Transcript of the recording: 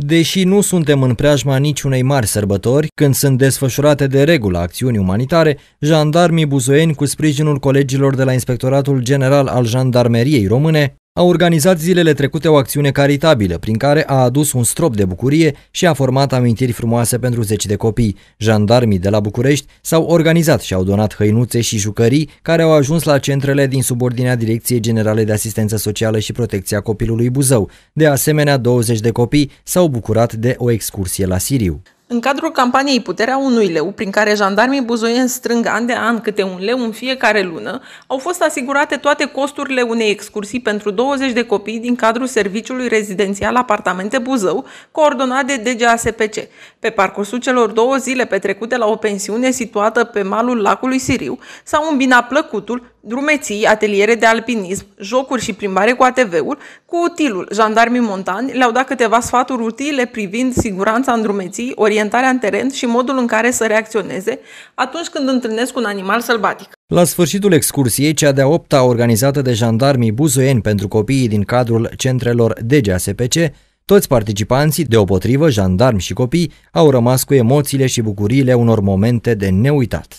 Deși nu suntem în preajma niciunei mari sărbători, când sunt desfășurate de regulă acțiuni umanitare, jandarmii buzoieni cu sprijinul colegilor de la Inspectoratul General al Jandarmeriei Române a organizat zilele trecute o acțiune caritabilă, prin care a adus un strop de bucurie și a format amintiri frumoase pentru zeci de copii. Jandarmii de la București s-au organizat și au donat hăinuțe și jucării care au ajuns la centrele din subordinea Direcției Generale de Asistență Socială și Protecția Copilului Buzău. De asemenea, 20 de copii s-au bucurat de o excursie la Siriu. În cadrul campaniei Puterea unui leu, prin care jandarmii buzoieni strâng an de an câte un leu în fiecare lună, au fost asigurate toate costurile unei excursii pentru 20 de copii din cadrul Serviciului Rezidențial Apartamente Buzău, coordonat de DGASPC. Pe parcursul celor două zile petrecute la o pensiune situată pe malul lacului Siriu, s-au îmbinat plăcutul, drumeții, ateliere de alpinism, jocuri și plimbare cu ATV-ul, cu utilul. Jandarmii montani le-au dat câteva sfaturi utile privind siguranța în drumeții, orientarea în teren și modul în care să reacționeze atunci când întâlnesc un animal sălbatic. La sfârșitul excursiei, cea de-a opta organizată de jandarmii buzoieni pentru copiii din cadrul centrelor DGASPC, toți participanții, deopotrivă jandarmi și copii, au rămas cu emoțiile și bucuriile unor momente de neuitat.